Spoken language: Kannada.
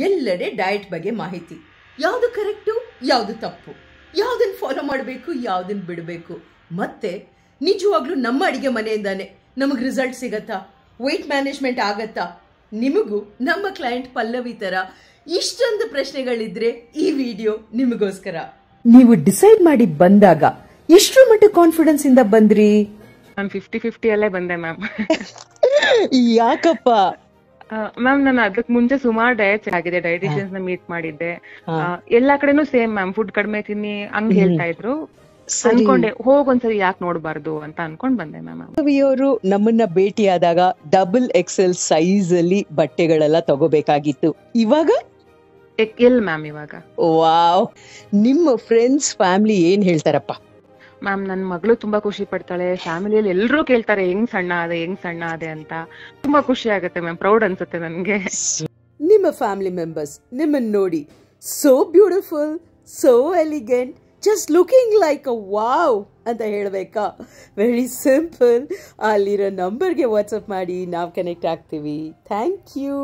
ಎಲ್ಲೆಡೆ ಡಯಟ್ ಬಗ್ಗೆ ಮಾಹಿತಿ. ಯಾವುದು ಕರೆಕ್ಟು ಯಾವುದು ತಪ್ಪು. ಯಾವುದನ್ನು ಫಾಲೋ ಮಾಡಬೇಕು ಯಾವುದನ್ನು ಬಿಡಬೇಕು. ಮತ್ತೆ ನಿಜವಾಗ್ಲೂ ನಮ್ಮ ಅಡಿಗೆ ಮನೆಯಿಂದಾನೆ ನಮಗೆ ರಿಸಲ್ಟ್ ಸಿಗತ್ತಾ? ವೆಯ್ಟ್ ಮ್ಯಾನೇಜ್ಮೆಂಟ್ ಆಗತ್ತಾ? ನಿಮಗೂ ನಮ್ಮ ಕ್ಲೈಂಟ್ ಪಲ್ಲವಿ ತರ ಇಷ್ಟೊಂದು ಪ್ರಶ್ನೆಗಳಿದ್ರೆ ಈ ವಿಡಿಯೋ ನಿಮಗೋಸ್ಕರ. ನೀವು ಡಿಸೈಡ್ ಮಾಡಿ ಬಂದಾಗ ಎಷ್ಟು ಮಟ್ಟ ಕಾನ್ಫಿಡೆನ್ಸ್ ಇಂದ ಬಂದ್ರಿ? ನಾನು ಫಿಫ್ಟಿ ಫಿಫ್ಟಿ ಅಲ್ಲೇ ಬಂದೆ ಮ್ಯಾಮ್ ಯಾಕಪ್ಪ? ಮ್ಯಾಮ್ ನಾನು ಅದಕ್ಕೆ ಮುಂಚೆ ಸುಮಾರು ಡಯಟ್ಸ್ ಆಗಿದೆ ಡಯಟಿಷಿಯನ್ಸ್ನ ಮೀಟ್ ಮಾಡಿದ್ದೆ. ಎಲ್ಲಾ ಕಡೆನೂ ಸೇಮ್ ಮ್ಯಾಮ್ ಫುಡ್ ಕಡಿಮೆ ತಿನ್ನಿ ಹಂಗ್ ಹೇಳ್ತಾ ಇದ್ರು. ಅನ್ಕೊಂಡೆ ಹೋಗ್ ಒಂದ್ಸರಿ ಯಾಕೆ ನೋಡ್ಬಾರ್ದು ಅಂತ ಅನ್ಕೊಂಡ್ ಬಂದೆ ಮ್ಯಾಮ್ ಅವರು ನಮ್ಮನ್ನ ಭೇಟಿಯಾದಾಗ ಡಬಲ್ ಎಕ್ಸೆಲ್ ಸೈಜ್ ಅಲ್ಲಿ ಬಟ್ಟೆಗಳೆಲ್ಲ ತಗೋಬೇಕಾಗಿತ್ತು. ಇವಾಗ? ಎಲ್ ಮ್ಯಾಮ್ ಇವಾಗ. ವಾವ್. ನಿಮ್ಮ ಫ್ರೆಂಡ್ಸ್ ಫ್ಯಾಮಿಲಿ ಏನ್ ಹೇಳ್ತಾರಪ್ಪ? ಮ್ಯಾಮ್ ನನ್ ಮಗಳು ತುಂಬಾ ಖುಷಿ ಪಡ್ತಾಳೆ. ಫ್ಯಾಮಿಲಿಯಲ್ಲಿ ಎಲ್ಲರೂ ಕೇಳ್ತಾರೆ, ಹೆಂಗ್ ಸಣ್ಣ ಅದೆ ಹೆಂಗ್ ಸಣ್ಣ ಅದೆ ಅಂತ. ತುಂಬಾ ಖುಷಿ ಆಗುತ್ತೆ ಮ್ಯಾಮ್ ಪ್ರೌಡ್ ಅನ್ಸುತ್ತೆ ನನಗೆ. ನಿಮ್ಮ ಫ್ಯಾಮಿಲಿ ಮೆಂಬರ್ಸ್ ನಿಮ್ಮನ್ನ ನೋಡಿ so beautiful so elegant just looking like a wow ಅಂತ ಹೇಳಬೇಕಾ? ವೆರಿ ಸಿಂಪಲ್ ಅಲ್ಲಿರೋ ನಂಬರ್ಗೆ ವಾಟ್ಸಪ್ ಮಾಡಿ, ನಾವು ಕನೆಕ್ಟ್ ಆಗ್ತೀವಿ. Thank you